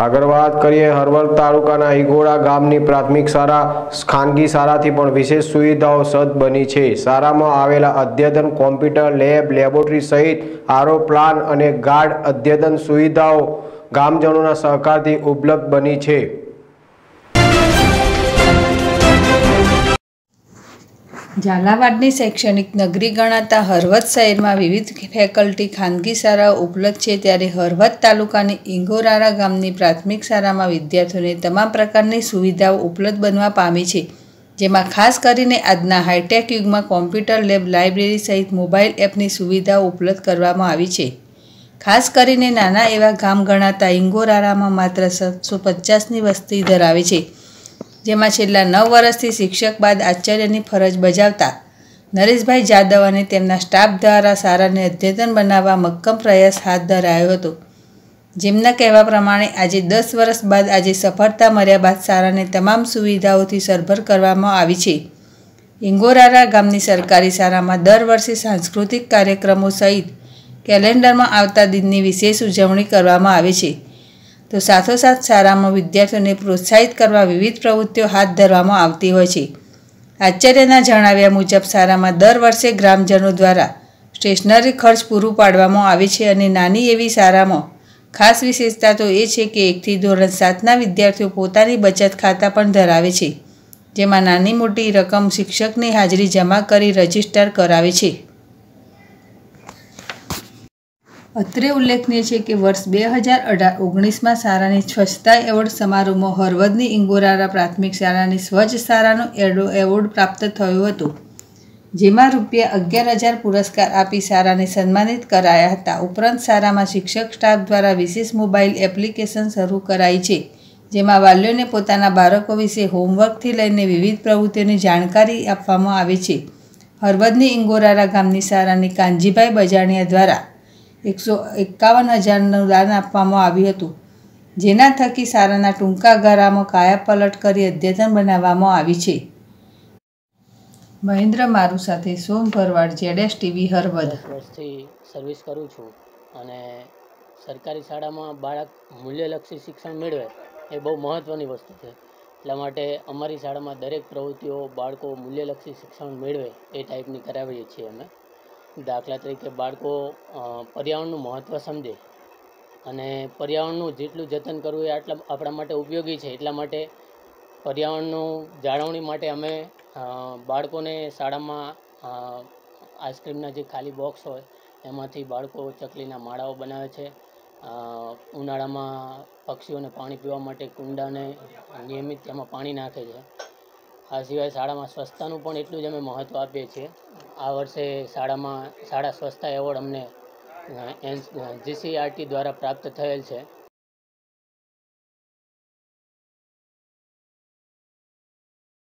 આગળ વાત કરીએ હરવલ તાલુકાના ઈગોડા ગામની પ્રાથમિક શાળા, ખાનગી શાળાથી પણ વિશેષ સુવિધાઓ સજ્જ બની છે. શાળામાં આવેલા અદ્યતન કોમ્પ્યુટર લેબ, લેબોરેટરી સહિત આરો પ્લાન અને ગાર્ડ અદ્યતન સુવિધાઓ ગામજનોના સહકારથી ઉપલબ્ધ બની છે. ઝાલાવાડની શૈક્ષણિક નગરી ગણાતા હરવદ શહેરમાં વિવિધ ફેકલ્ટી ખાનગી શાળાઓ ઉપલબ્ધ છે ત્યારે હરવદ તાલુકાની ઇંગોરારા ગામની પ્રાથમિક શાળામાં વિદ્યાર્થીઓને તમામ પ્રકારની સુવિધાઓ ઉપલબ્ધ બનવા પામી છે, જેમાં ખાસ કરીને આજના હાઈટેક યુગમાં કોમ્પ્યુટર લેબ લાઇબ્રેરી સહિત મોબાઈલ એપની સુવિધાઓ ઉપલબ્ધ કરવામાં આવી છે. ખાસ કરીને નાના એવા ગામ ગણાતા ઇંગોરારામાં માત્ર સાતસો પચાસની વસ્તી ધરાવે છે. જેમાં છેલ્લા નવ વર્ષથી શિક્ષક બાદ આચાર્યની ફરજ બજાવતા નરેશભાઈ જાદવ અને તેમના સ્ટાફ દ્વારા શાળાને અદ્યતન બનાવવા મક્કમ પ્રયાસ હાથ ધરાયો હતો. જેમના કહેવા પ્રમાણે, આજે દસ વર્ષ બાદ આજે સફળતા મળ્યા બાદ શાળાને તમામ સુવિધાઓથી સરભર કરવામાં આવી છે. ઇંગોરારા ગામની સરકારી શાળામાં દર વર્ષે સાંસ્કૃતિક કાર્યક્રમો સહિત કેલેન્ડરમાં આવતા દિનની વિશેષ ઉજવણી કરવામાં આવે છે. તો સાથોસાથ શાળામાં વિદ્યાર્થીઓને પ્રોત્સાહિત કરવા વિવિધ પ્રવૃત્તિઓ હાથ ધરવામાં આવતી હોય છે. આચાર્યના જણાવ્યા મુજબ શાળામાં દર વર્ષે ગ્રામજનો દ્વારા સ્ટેશનરી ખર્ચ પૂરું પાડવામાં આવે છે અને નાની એવી શાળામાં ખાસ વિશેષતા તો એ છે કે એકથી ધોરણ સાતના વિદ્યાર્થીઓ પોતાની બચત ખાતા પણ ધરાવે છે, જેમાં નાની મોટી રકમ શિક્ષકની હાજરી જમા કરી રજિસ્ટર કરાવે છે. અત્રે ઉલ્લેખનીય છે કે વર્ષ બે હજાર અઢાર ઓગણીસમાં શાળાની સ્વચ્છતા એવોર્ડ સમારોહમાં હળવદની ઇંગોરારા પ્રાથમિક શાળાની સ્વચ્છ શાળાનો એડો એવોર્ડ પ્રાપ્ત થયો હતો, જેમાં રૂપિયા અગિયાર હજાર પુરસ્કાર આપી શાળાને સન્માનિત કરાયા હતા. ઉપરાંત શાળામાં શિક્ષક સ્ટાફ દ્વારા વિશેષ મોબાઈલ એપ્લિકેશન શરૂ કરાઈ છે, જેમાં વાલીઓને પોતાના બાળકો વિશે હોમવર્કથી લઈને વિવિધ પ્રવૃત્તિઓની જાણકારી આપવામાં આવે છે. હળવદની ઇંગોરારા ગામની શાળાની કાનજીભાઈ બજાણિયા દ્વારા એકસો એકાવન હજારનું દાન આપવામાં આવ્યું હતું. જેના થકી શાળાના ટૂંકા ગાળામાં કાયાપલટ કરી અદ્યતન બનાવવામાં આવી છે. મહેન્દ્ર મારુ સાથે સોમ ભરવાડ જેડેસ ટીવી હરવદ વર્ષથી સર્વિસ કરું છું અને સરકારી શાળામાં બાળક મૂલ્યલક્ષી શિક્ષણ મેળવે એ બહુ મહત્ત્વની વસ્તુ છે. એટલા માટે અમારી શાળામાં દરેક પ્રવૃત્તિઓ બાળકો મૂલ્યલક્ષી શિક્ષણ મેળવે એ ટાઈપની કરાવીએ છીએ અમે. દાખલા તરીકે બાળકો પર્યાવરણનું મહત્ત્વ સમજે અને પર્યાવરણનું જેટલું જતન કરવું એ આટલા આપણા માટે ઉપયોગી છે. એટલા માટે પર્યાવરણનું જાળવણી માટે અમે બાળકોને શાળામાં આઈસ્ક્રીમના જે ખાલી બોક્સ હોય એમાંથી બાળકો ચકલીના માળાઓ બનાવે છે. ઉનાળામાં પક્ષીઓને પાણી પીવા માટે કુંડાને નિયમિત તેમાં પાણી નાખે છે. આ સિવાય શાળામાં સ્વચ્છતાનું પણ એટલું જ અમે મહત્ત્વ આપીએ છીએ. આ વર્ષે શાળામાં શાળા સ્વચ્છતા એવોર્ડ અમને જીસીઆરટી દ્વારા પ્રાપ્ત થયેલ છે.